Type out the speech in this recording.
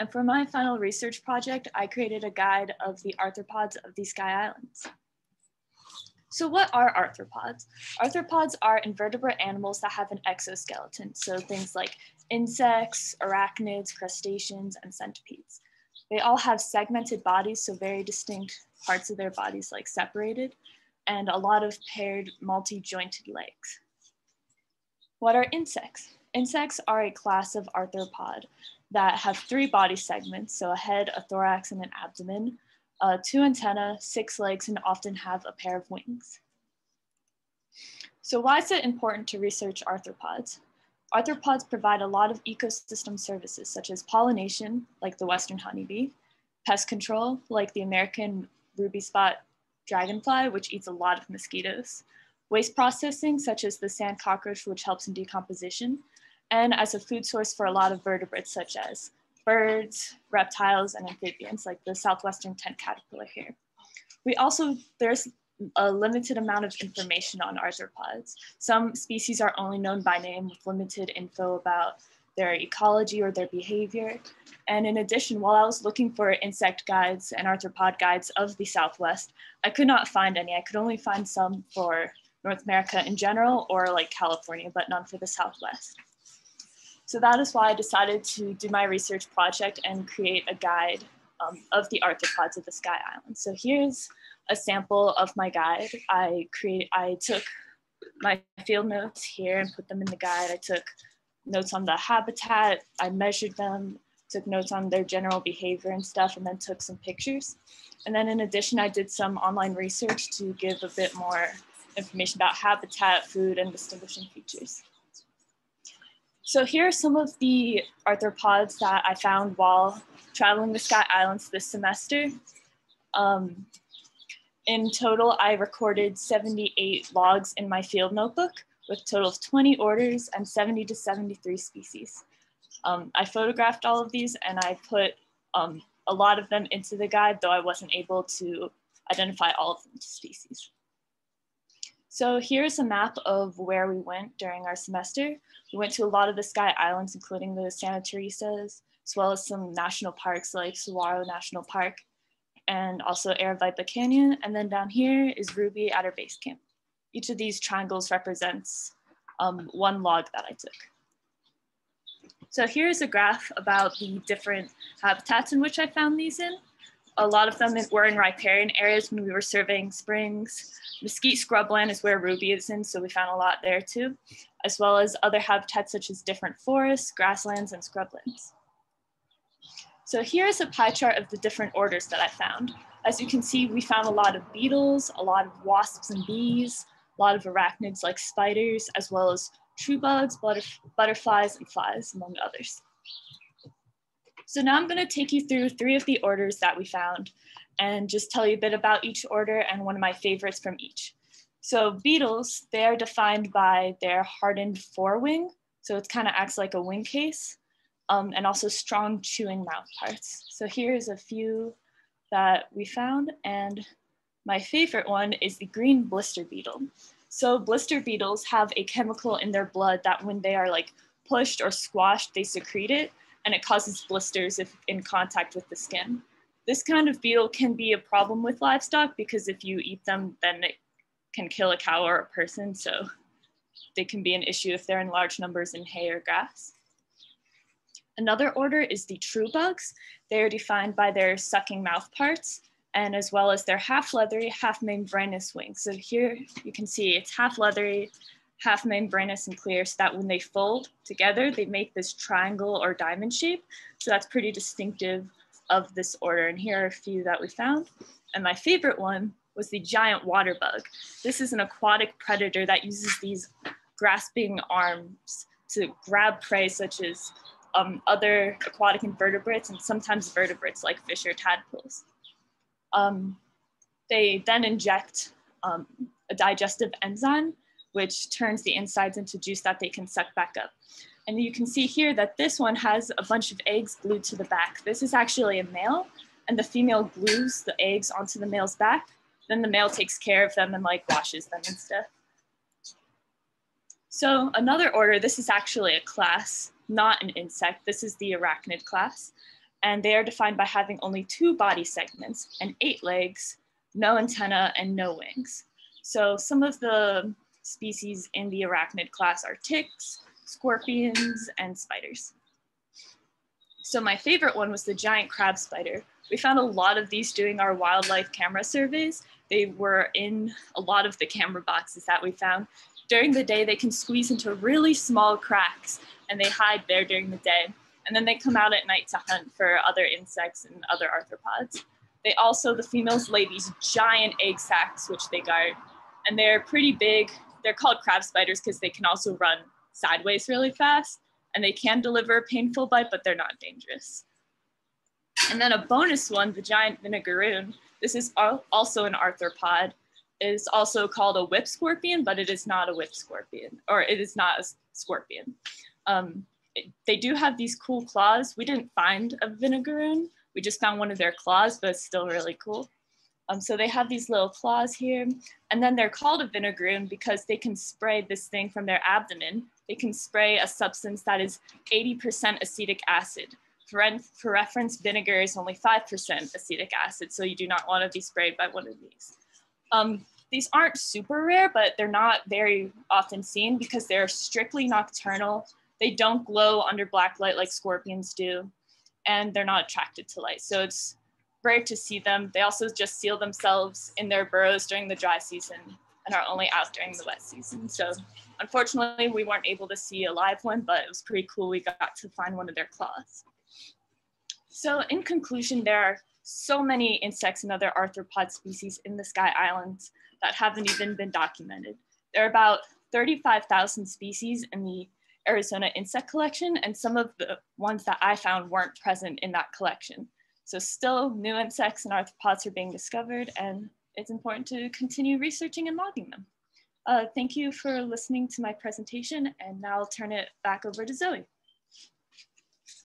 And for my final research project, I created a guide of the arthropods of the Sky Islands. So what are arthropods? Arthropods are invertebrate animals that have an exoskeleton. So things like insects, arachnids, crustaceans, and centipedes. They all have segmented bodies, so very distinct parts of their bodies like separated, and a lot of paired multi-jointed legs. What are insects? Insects are a class of arthropod that have three body segments, so a head, a thorax, and an abdomen, uh, two antennae, six legs, and often have a pair of wings. So why is it important to research arthropods? Arthropods provide a lot of ecosystem services such as pollination, like the Western honeybee, pest control, like the American ruby spot dragonfly, which eats a lot of mosquitoes, waste processing, such as the sand cockroach, which helps in decomposition, and as a food source for a lot of vertebrates, such as birds, reptiles, and amphibians, like the southwestern tent caterpillar here. We also, there's a limited amount of information on arthropods. Some species are only known by name with limited info about their ecology or their behavior. And in addition, while I was looking for insect guides and arthropod guides of the Southwest, I could not find any. I could only find some for North America in general or like California, but none for the Southwest. So that is why I decided to do my research project and create a guide um, of the arthropods of the Sky Island. So here's a sample of my guide. I create, I took my field notes here and put them in the guide. I took notes on the habitat, I measured them, took notes on their general behavior and stuff, and then took some pictures. And then in addition, I did some online research to give a bit more information about habitat, food, and distinguishing features. So here are some of the arthropods that I found while traveling the Sky Islands this semester. Um, in total, I recorded 78 logs in my field notebook with total of 20 orders and 70 to 73 species. Um, I photographed all of these and I put um, a lot of them into the guide, though I wasn't able to identify all of the species. So here's a map of where we went during our semester. We went to a lot of the Sky Islands, including the Santa Teresa's, as well as some national parks like Saguaro National Park and also Aravaipa Canyon. And then down here is Ruby at our base camp. Each of these triangles represents um, one log that I took. So here's a graph about the different habitats in which I found these in. A lot of them were in riparian areas when we were surveying springs. Mesquite scrubland is where Ruby is in, so we found a lot there too, as well as other habitats such as different forests, grasslands, and scrublands. So here's a pie chart of the different orders that I found. As you can see, we found a lot of beetles, a lot of wasps and bees, a lot of arachnids like spiders, as well as true bugs, butterf butterflies, and flies, among others. So now I'm gonna take you through three of the orders that we found and just tell you a bit about each order and one of my favorites from each. So beetles, they are defined by their hardened forewing. So it kind of acts like a wing case um, and also strong chewing mouth parts. So here's a few that we found. And my favorite one is the green blister beetle. So blister beetles have a chemical in their blood that when they are like pushed or squashed, they secrete it and it causes blisters if in contact with the skin. This kind of beetle can be a problem with livestock because if you eat them, then it can kill a cow or a person. So they can be an issue if they're in large numbers in hay or grass. Another order is the true bugs. They are defined by their sucking mouth parts and as well as their half leathery, half membranous wings. So here you can see it's half leathery, half membranous and clear so that when they fold together, they make this triangle or diamond shape. So that's pretty distinctive of this order. And here are a few that we found. And my favorite one was the giant water bug. This is an aquatic predator that uses these grasping arms to grab prey such as um, other aquatic invertebrates and sometimes vertebrates like fish or tadpoles. Um, they then inject um, a digestive enzyme which turns the insides into juice that they can suck back up. And you can see here that this one has a bunch of eggs glued to the back. This is actually a male and the female glues the eggs onto the male's back. Then the male takes care of them and like washes them and stuff. So another order, this is actually a class, not an insect. This is the arachnid class. and they are defined by having only two body segments and eight legs, no antenna, and no wings. So some of the species in the arachnid class are ticks, scorpions, and spiders. So my favorite one was the giant crab spider. We found a lot of these doing our wildlife camera surveys. They were in a lot of the camera boxes that we found. During the day, they can squeeze into really small cracks and they hide there during the day. And then they come out at night to hunt for other insects and other arthropods. They also, the females lay these giant egg sacs, which they guard. And they're pretty big. They're called crab spiders because they can also run sideways really fast. And they can deliver a painful bite, but they're not dangerous. And then a bonus one, the giant vinegaroon. This is also an arthropod. It is also called a whip scorpion, but it is not a whip scorpion, or it is not a scorpion. Um, they do have these cool claws. We didn't find a vinegaroon. We just found one of their claws, but it's still really cool. Um, so they have these little claws here, and then they're called a vinegaroon because they can spray this thing from their abdomen. They can spray a substance that is 80% acetic acid. For, for reference, vinegar is only 5% acetic acid, so you do not want to be sprayed by one of these. Um, these aren't super rare, but they're not very often seen because they're strictly nocturnal they don't glow under black light like scorpions do, and they're not attracted to light. So it's rare to see them. They also just seal themselves in their burrows during the dry season and are only out during the wet season. So unfortunately, we weren't able to see a live one, but it was pretty cool. We got to find one of their claws. So in conclusion, there are so many insects and other arthropod species in the Sky Islands that haven't even been documented. There are about 35,000 species in the Arizona insect collection, and some of the ones that I found weren't present in that collection. So still new insects and arthropods are being discovered, and it's important to continue researching and logging them. Uh, thank you for listening to my presentation, and now I'll turn it back over to Zoe.